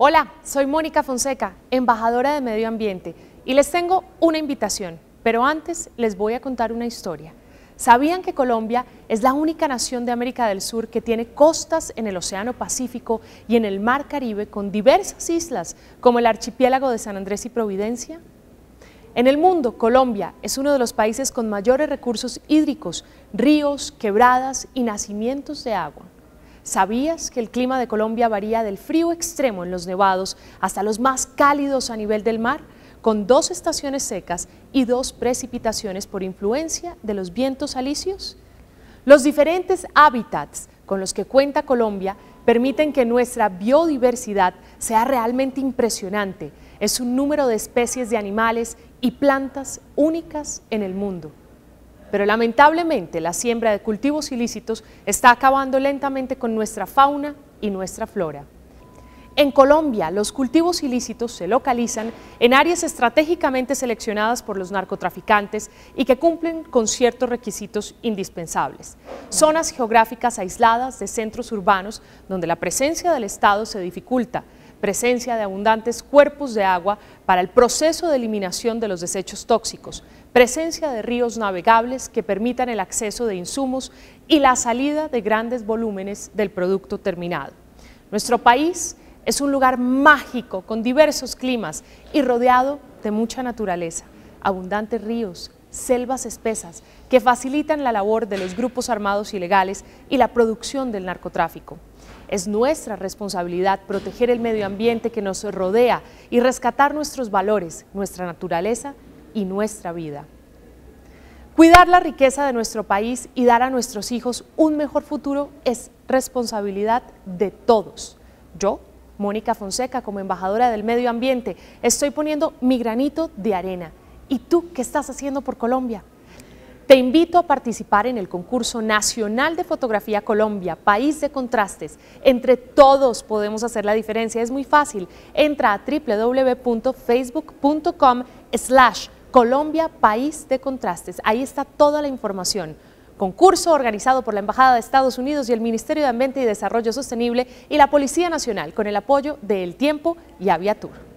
Hola, soy Mónica Fonseca, embajadora de Medio Ambiente, y les tengo una invitación, pero antes les voy a contar una historia. ¿Sabían que Colombia es la única nación de América del Sur que tiene costas en el Océano Pacífico y en el Mar Caribe con diversas islas, como el archipiélago de San Andrés y Providencia? En el mundo, Colombia es uno de los países con mayores recursos hídricos, ríos, quebradas y nacimientos de agua. ¿Sabías que el clima de Colombia varía del frío extremo en los nevados hasta los más cálidos a nivel del mar, con dos estaciones secas y dos precipitaciones por influencia de los vientos alisios? Los diferentes hábitats con los que cuenta Colombia permiten que nuestra biodiversidad sea realmente impresionante. Es un número de especies de animales y plantas únicas en el mundo. Pero lamentablemente la siembra de cultivos ilícitos está acabando lentamente con nuestra fauna y nuestra flora. En Colombia, los cultivos ilícitos se localizan en áreas estratégicamente seleccionadas por los narcotraficantes y que cumplen con ciertos requisitos indispensables. Zonas geográficas aisladas de centros urbanos donde la presencia del Estado se dificulta, presencia de abundantes cuerpos de agua para el proceso de eliminación de los desechos tóxicos, presencia de ríos navegables que permitan el acceso de insumos y la salida de grandes volúmenes del producto terminado. Nuestro país es un lugar mágico con diversos climas y rodeado de mucha naturaleza, abundantes ríos, selvas espesas que facilitan la labor de los grupos armados ilegales y la producción del narcotráfico. Es nuestra responsabilidad proteger el medio ambiente que nos rodea y rescatar nuestros valores, nuestra naturaleza y nuestra vida. Cuidar la riqueza de nuestro país y dar a nuestros hijos un mejor futuro es responsabilidad de todos. Yo, Mónica Fonseca, como embajadora del medio ambiente, estoy poniendo mi granito de arena. ¿Y tú qué estás haciendo por Colombia? Te invito a participar en el concurso nacional de fotografía Colombia, País de Contrastes. Entre todos podemos hacer la diferencia, es muy fácil. Entra a www.facebook.com slash Colombia País de Contrastes. Ahí está toda la información. Concurso organizado por la Embajada de Estados Unidos y el Ministerio de Ambiente y Desarrollo Sostenible y la Policía Nacional con el apoyo de El Tiempo y Aviatur.